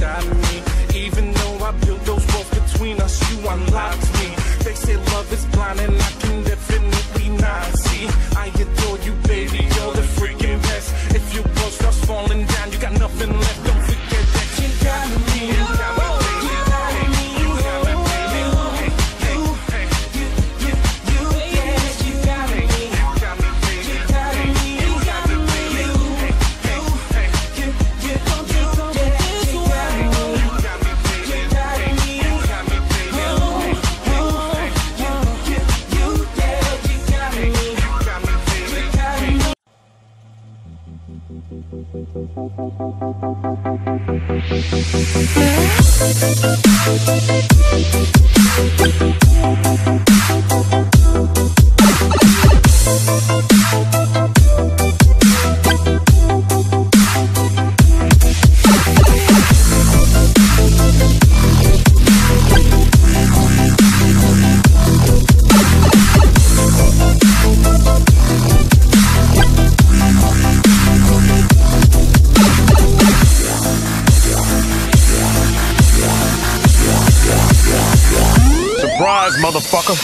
me. Even though I built those walls between us, you unlocked me. They say love is blind and Thank you. Surprise, motherfucker.